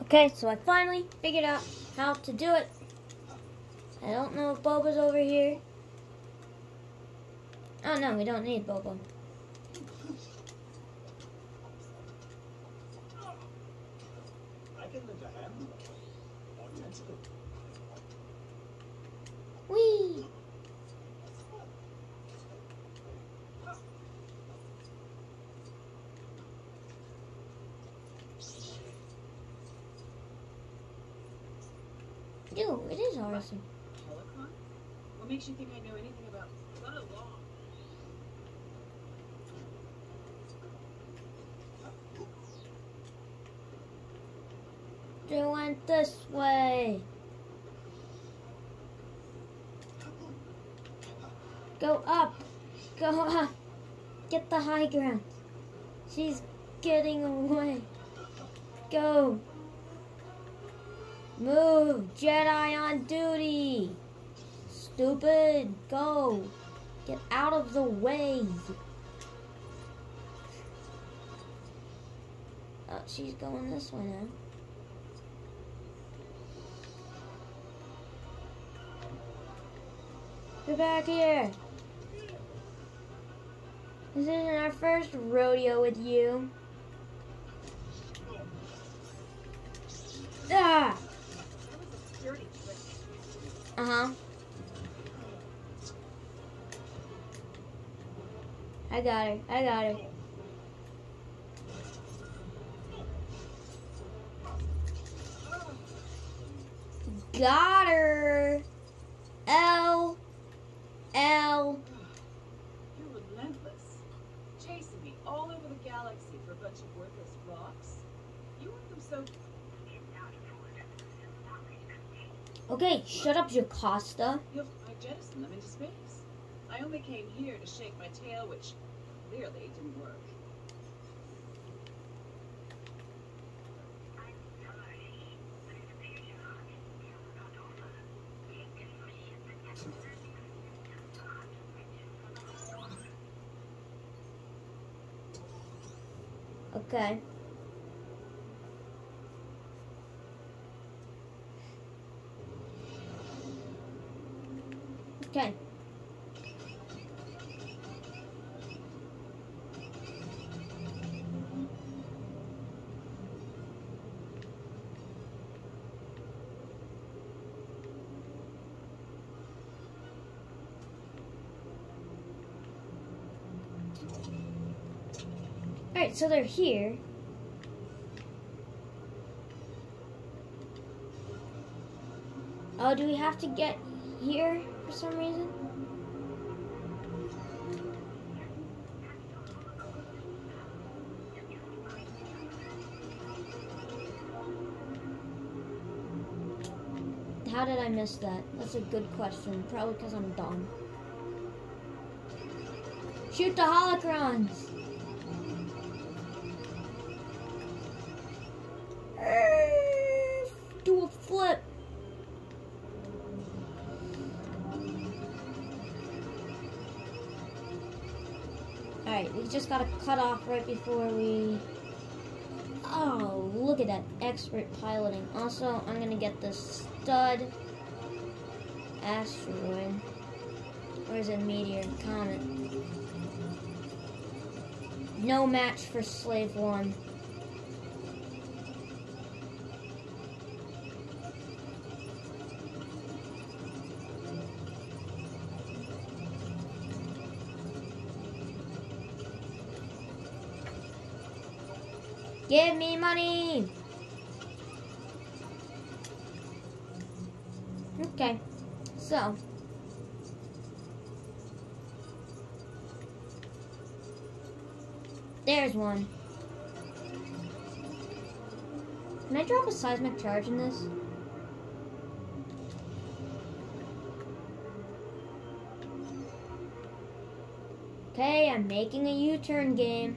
Okay, so I finally figured out how to do it. I don't know if Boba's over here. Oh no, we don't need Boba. I can lend a hand. Or tentacle. Whee! Ew, it is awesome. Helicon? What makes you think I know anything about Not a law. Went this way. Go up. Go up. Get the high ground. She's getting away. Go. Move. Jedi on duty. Stupid. Go. Get out of the way. Oh, she's going this way now. Get back here. This isn't our first rodeo with you. Ah! That was a dirty trick. Uh huh. I got her. I got her. Got her. L. L. You're relentless. Chasing me all over the galaxy for a bunch of worthless rocks. You want them so Okay, shut up, Jocasta. you'll I jettison them into space. I only came here to shake my tail, which clearly didn't work. Okay. Alright, so they're here. Oh, do we have to get here for some reason? How did I miss that? That's a good question. Probably because I'm dumb. Shoot the holocrons! Flip. Alright, we just gotta cut off right before we... Oh, look at that expert piloting. Also, I'm gonna get the stud asteroid. Or is it meteor? Comet. No match for Slave One. Give me money! Okay, so. There's one. Can I drop a seismic charge in this? Okay, I'm making a U-turn game.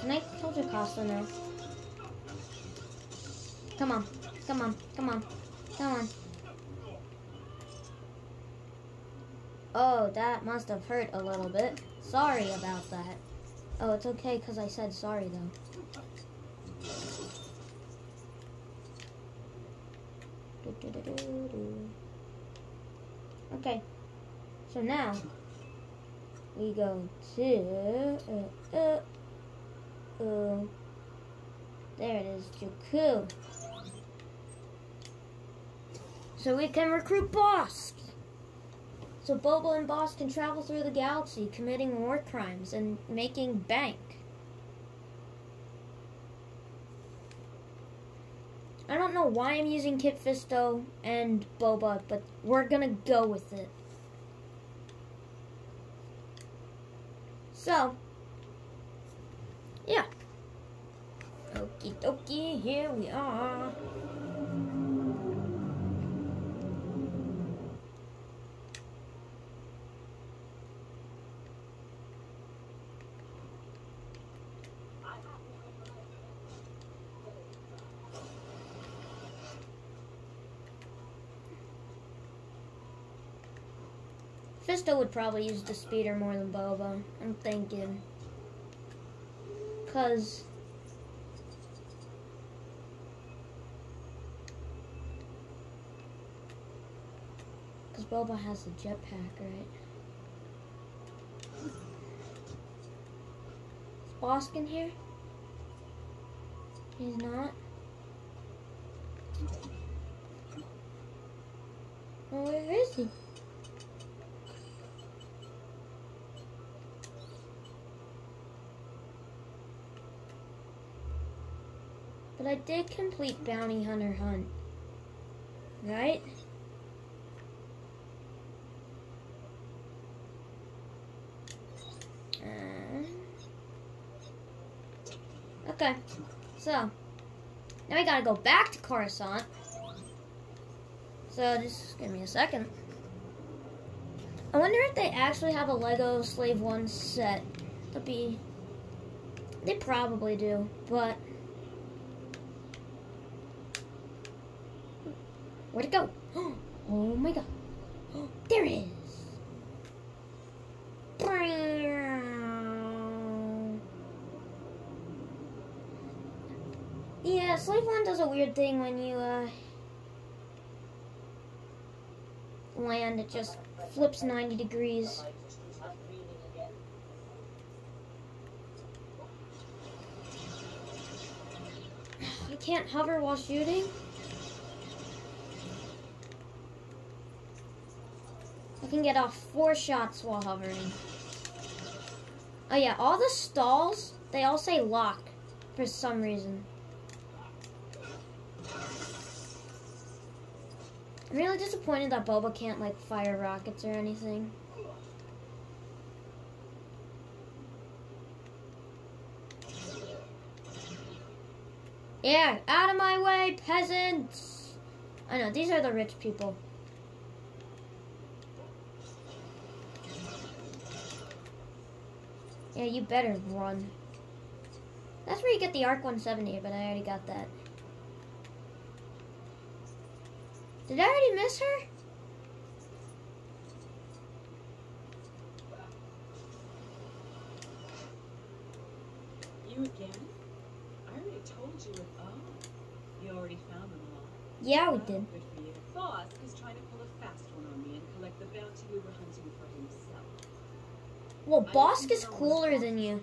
Can I kill Jocasta now? Come on, come on, come on, come on. Oh, that must have hurt a little bit. Sorry about that. Oh, it's okay because I said sorry though. Okay, so now we go to uh, uh, there it is, Jakku. So we can recruit Bossk. So Boba and Bossk can travel through the galaxy, committing war crimes and making bank. I don't know why I'm using Kit Fisto and Boba, but we're gonna go with it. So, yeah. Okie dokie, here we are. Fisto would probably use the speeder more than Boba. I'm thinking. Cause Cause Boba has a jetpack, right? Is Bossk in here? He's not. Well, where is he? I did complete Bounty Hunter Hunt. Right? Uh, okay. So, now we gotta go back to Coruscant. So, just give me a second. I wonder if they actually have a Lego Slave 1 set. That'd be... They probably do, but... Where'd it go? Oh my god. There it is. Yeah, Slave One does a weird thing when you uh, land. It just flips 90 degrees. I can't hover while shooting. I can get off four shots while hovering. Oh yeah, all the stalls, they all say lock for some reason. I'm really disappointed that Boba can't like fire rockets or anything. Yeah, out of my way, peasants! I know, these are the rich people. Yeah, you better run. That's where you get the ARC 170, but I already got that. Did I already miss her? You again? I already told you it. Oh, you already found them all. Yeah, we did. Good for you. Bossk is trying to pull a fast one on me and collect the bounty we were hunting for himself. Well, Bossk is cooler than you.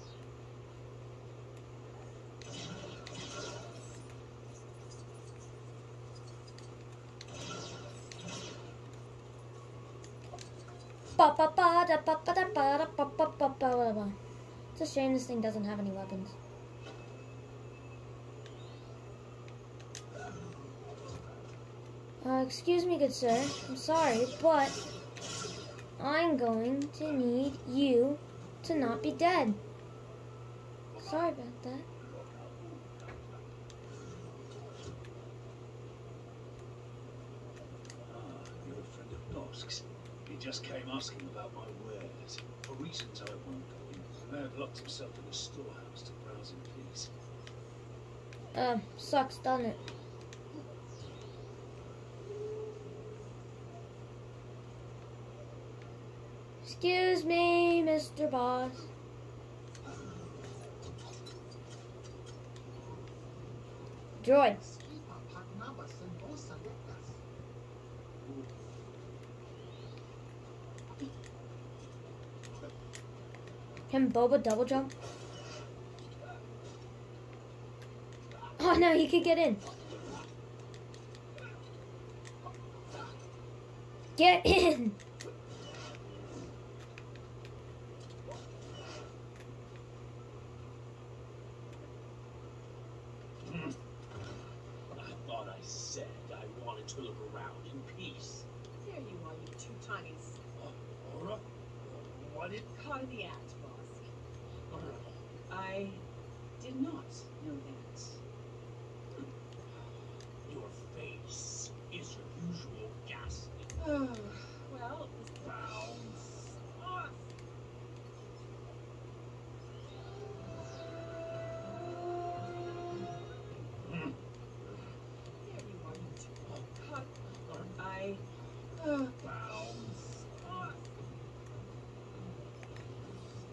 shame this thing doesn't have any weapons. Uh, excuse me, good sir. I'm sorry, but I'm going to need you to not be dead. Sorry about that. Ah, you're a friend of Bossk's. He just came asking about my wares. For reasons I won't go into, the man locked himself in the storehouse to browse in peace. Uh, sucks, doesn't it? Excuse me, Mr. Bossk. Droid. Can Boba double jump? No, he could get in. Get in!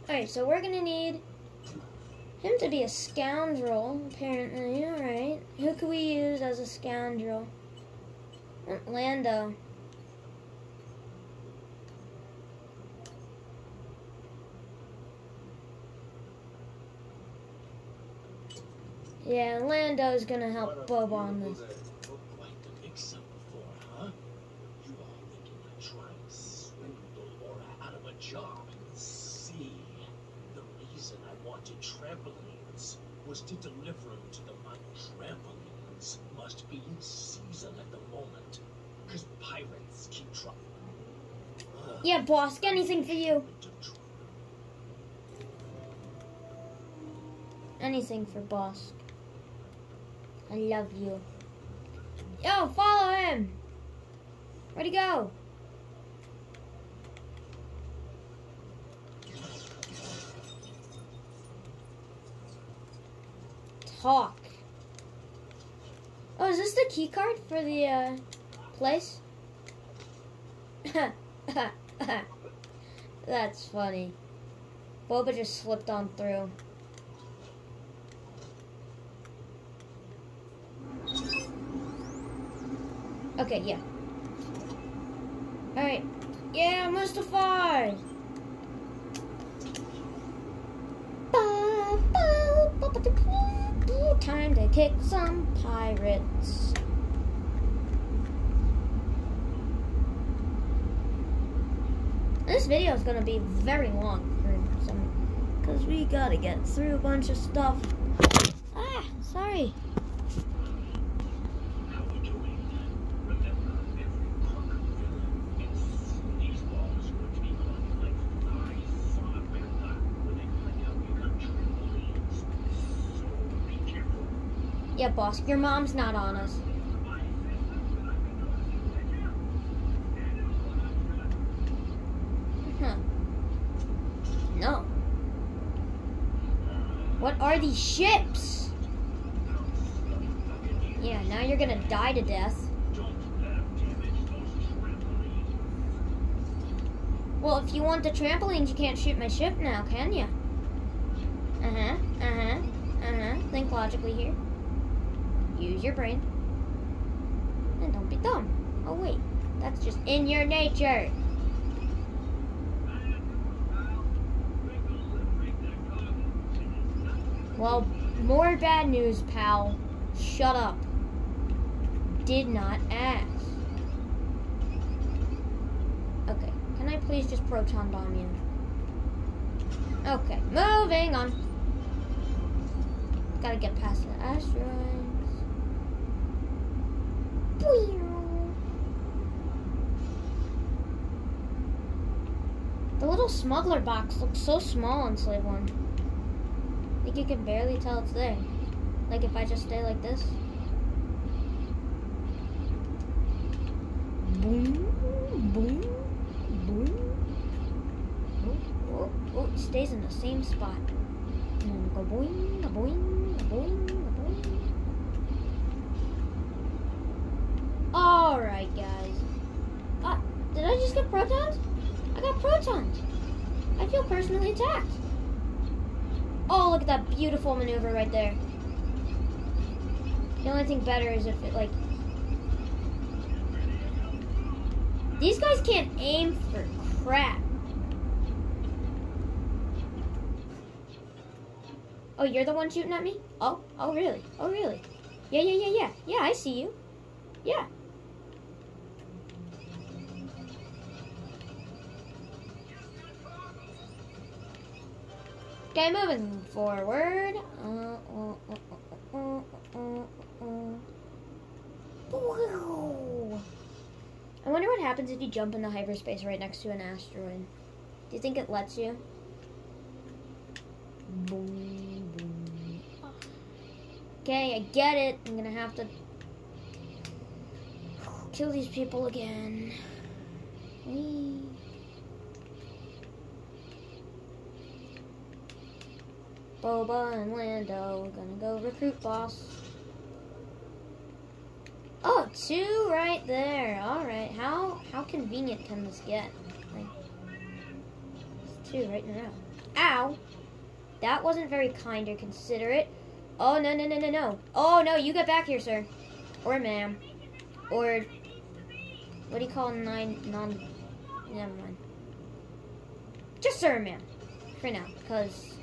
Alright, so we're gonna need him to be a scoundrel, apparently. Alright. Who could we use as a scoundrel? Uh, Lando. Yeah, Lando's gonna help Bob on this. Quite the mix-up before, huh? You all thinking I'm trying to swindle Aura out of a job. See, the reason I wanted trampolines was to deliver them to them on trampolines must be in season at the moment. Because pirates keep trying. Boss, anything for you. Anything for boss. I love you. Yo, follow him! Where'd he go? Talk. Oh, is this the key card for the uh, place? That's funny. Boba just slipped on through. Okay, yeah. Alright. Yeah, Mustafar! Time to kick some pirates. This video is gonna be very long for some, cause we gotta get through a bunch of stuff. Ah, sorry. Yeah, boss, your mom's not on villain in these walls were to be gone like I saw Bella when they find out you got trampolines. So be careful. Yeah, boss, your mom's not on us. Huh. No. What are ships? Yeah, now you're gonna die to death. Well, if you want the trampolines, you can't shoot my ship now, can you? Uh huh. Uh huh. Uh huh. Think logically here. Use your brain. And don't be dumb. Oh wait, that's just in your nature. Well, more bad news, pal. Shut up. Did not ask. Okay, can I please just proton bomb you? Okay, moving on. Gotta get past the asteroids. The little smuggler box looks so small in Slave 1. Like you can barely tell it's there. Like if I just stay like this. Boom, boom, boom. Oh, oh, oh, it stays in the same spot. And then go boing, a boing, a boing, a boing. Alright, guys. Uh, did I just get protons? I got protons. I feel personally attacked. Oh, look at that beautiful maneuver right there. The only thing better is if it, like... These guys can't aim for crap. Oh, you're the one shooting at me? Oh, oh really? Oh, really? Yeah, yeah, yeah, yeah. Yeah, I see you. Yeah. Okay, moving forward. I wonder what happens if you jump into hyperspace right next to an asteroid. Do you think it lets you? Okay, I get it. I'm gonna have to kill these people again. Whee. Boba and Lando we're gonna go recruit Bossk. Oh, two right there. All right. How how convenient can this get? Like, two right now. Ow! That wasn't very kind or considerate. Oh no no no no no! Oh no! You get back here, sir, or ma'am, or what do you call nine non? Never mind. Just sir, ma'am, for now, because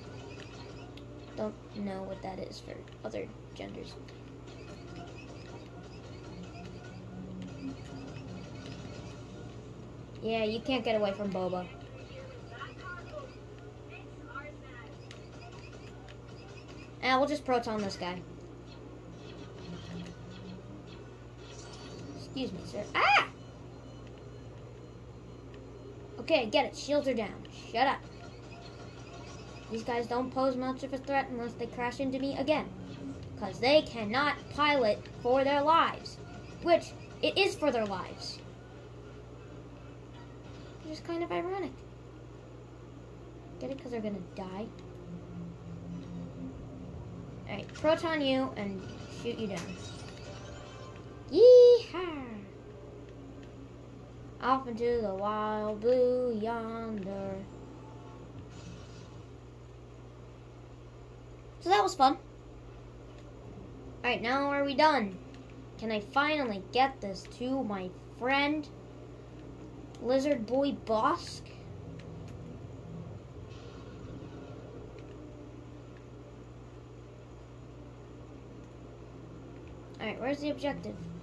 don't know what that is for other genders. Yeah, you can't get away from Boba. Ah, we'll just proton this guy. Excuse me, sir. Ah! Okay, get it. Shields are down. Shut up. These guys don't pose much of a threat unless they crash into me again. Because they cannot pilot for their lives. Which, it is for their lives. Which is kind of ironic. Get it? Because they're going to die? Alright, proton you and shoot you down. Yeehaw! Off into the wild blue yonder. So that was fun. Alright, now are we done? Can I finally get this to my friend, Lizard Boy Bossk? Alright, where's the objective?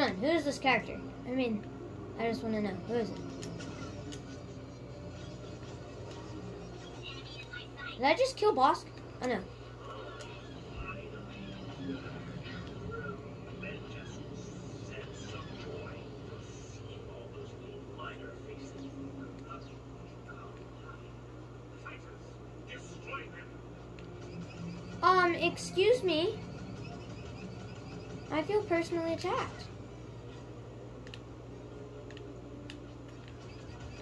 Huh, who is this character? I mean, I just want to know. Who is it? Did I just kill Bossk? Oh no. Um, excuse me. I feel personally attacked.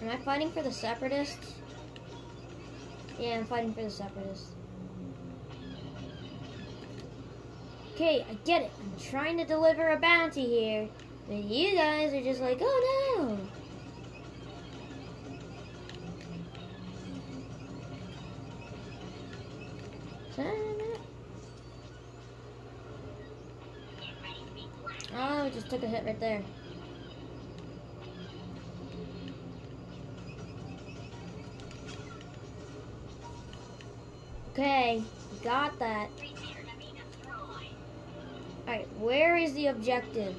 Am I fighting for the separatists? Yeah, I'm fighting for the separatists. Okay, I get it. I'm trying to deliver a bounty here. But you guys are just like, oh no! Oh, just took a hit right there. Okay, got that. Alright, where is the objective?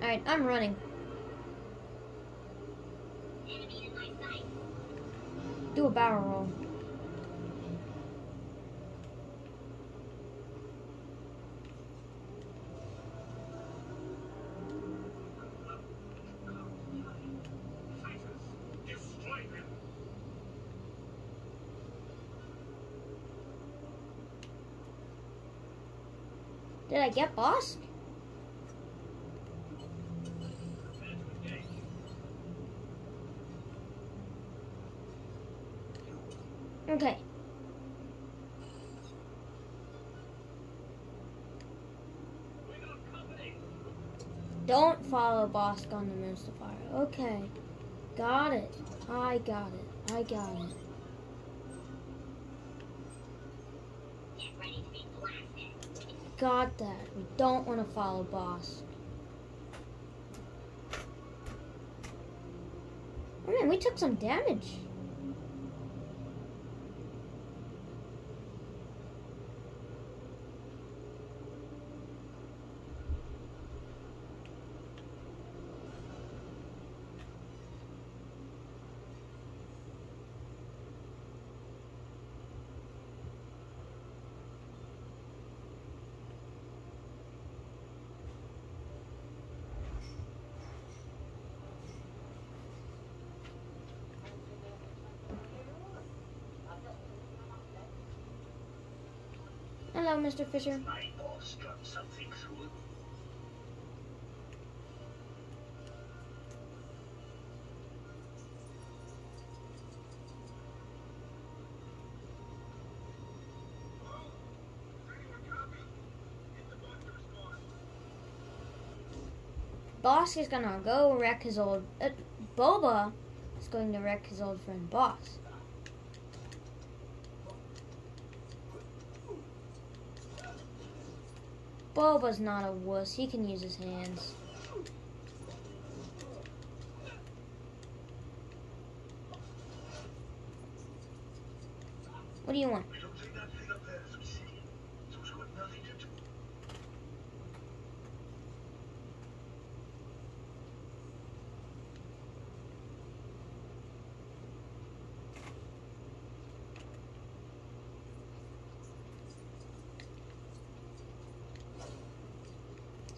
Alright, I'm running. Do a barrel roll. Did I get Bossk? Okay. Don't follow Bossk on the Mustafar. Okay. Got it. I got it. I got it. Got that. We don't want to follow Bossk. Oh man, we took some damage. Hello, Mr. Fisher. Bossk is gonna go wreck his old. Uh, Boba is going to wreck his old friend Bossk. Boba's not a wuss. He can use his hands. What do you want? We don't take that thing up there as obsidian, so it's got nothing to do.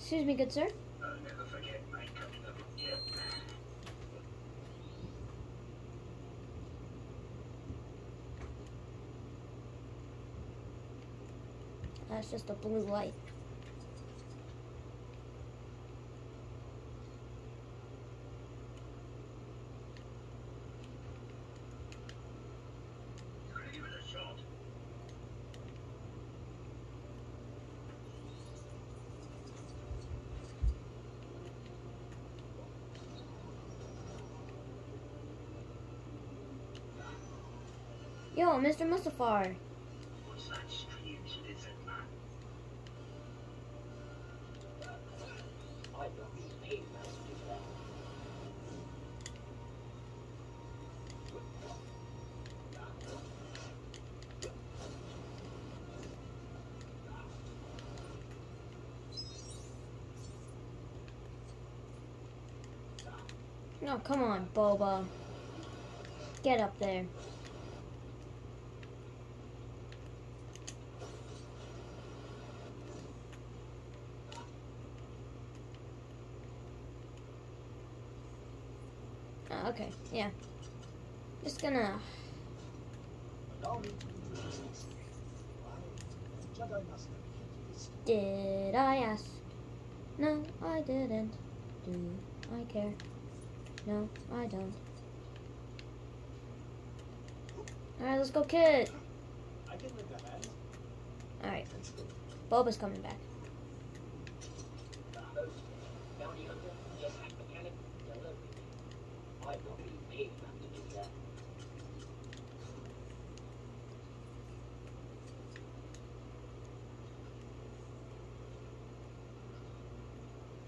Excuse me, good sir. That's just a blue light. You gonna give it a shot? Yo, Mr. Mustafar. What's that strange lizard man? I know he Mr. now. No, come on, Boba. Get up there. Oh, okay, yeah. Just gonna. Did I ask? No, I didn't. Do I care? No, I don't. Alright, let's go, kid. Alright. Boba's coming back.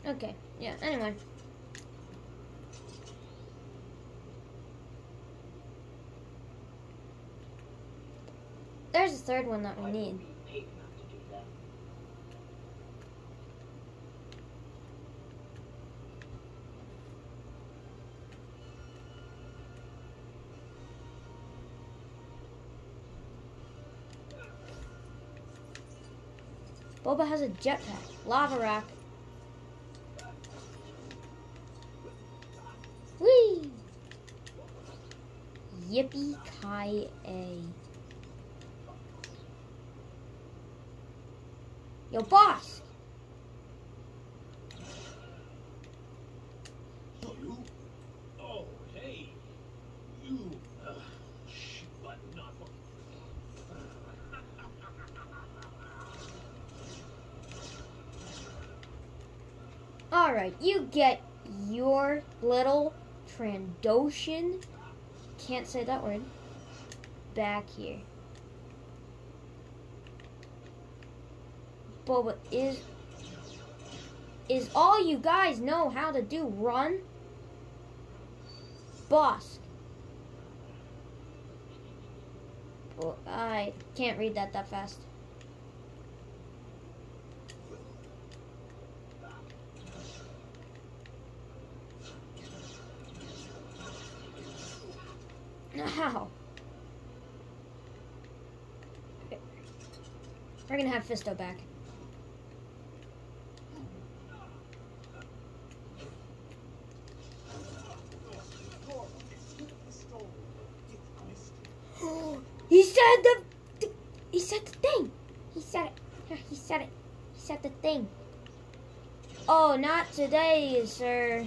Okay, yeah, anyway. There's a third one that we need. Has a jetpack. Lava rock. Whee! Yippee ki a. Yo, boss! You? Oh, hey. You. Uh, shit button, not one. Alright, you get your little Trandoshan. Can't say that word. Back here. Boba, is is all you guys know how to do run? Boss. Oh, I can't read that that fast. Ow. We're gonna have Fisto back. he said the, the he said the thing. He said it. He said it. He said the thing. Oh, not today, sir.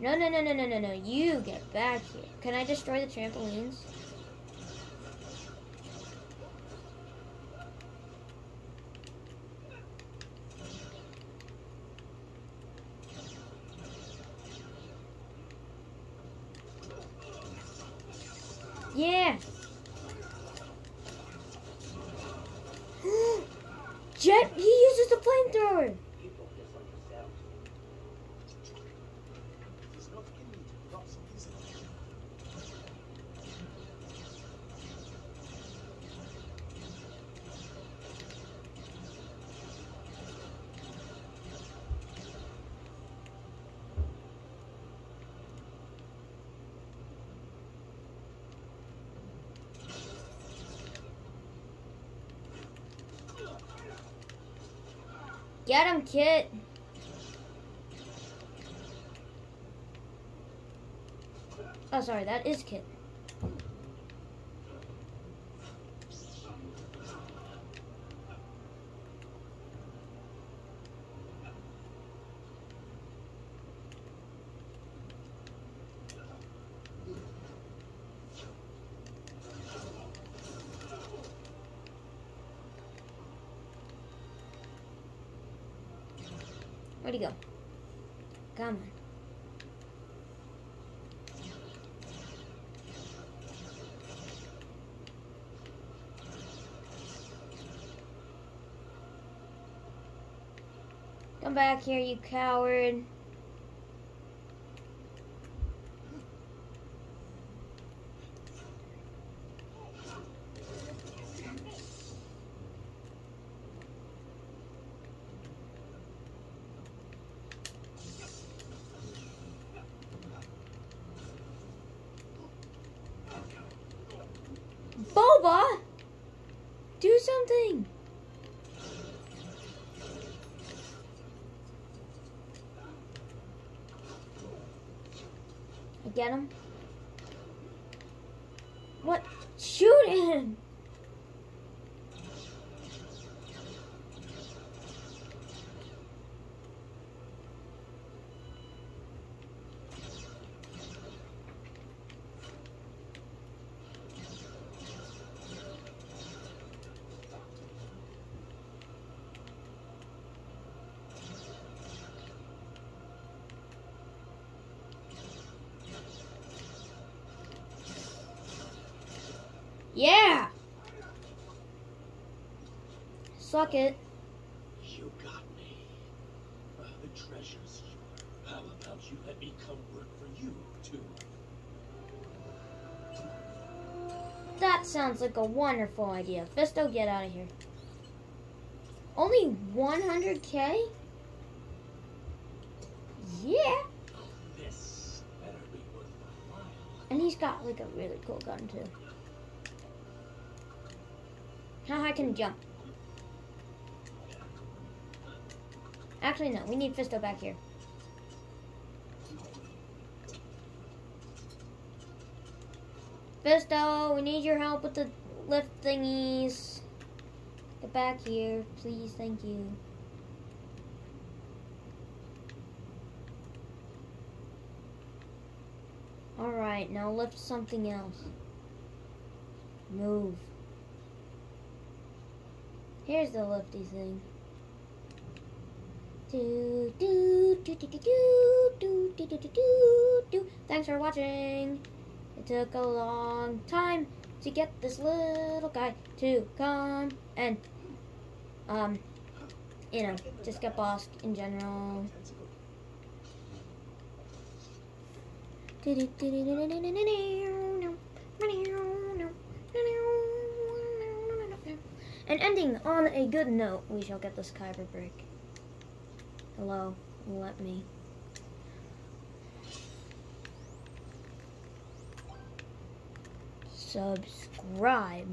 No, no, no, no, no, no, no. You get back here. Can I destroy the trampolines? Yeah. Jet, he uses the flamethrower. People just like yourself. He's not killing you. Not so easily. Get him, Kit. Oh, sorry, that is Kit. Where'd he go? Come on. Come back here, you coward. Boba! Do something! I get him. What? Shoot him! Suck it. You got me. Uh, the treasure's yours. How about you let me come work for you, too? That sounds like a wonderful idea. Fisto, get out of here. Only 100k? Yeah. This better be worth my while. And he's got like a really cool gun too. How I can jump? Actually, no. We need Fisto back here. Fisto, we need your help with the lift thingies. Get back here, please. Thank you. Alright, now lift something else. Move. Here's the lifty thing. Thanks for watching. It took a long time to get this little guy to come and, um, you know, just get Bossk in general. And ending on a good note, we shall get this kyber brick. Hello, let me. Subscribe.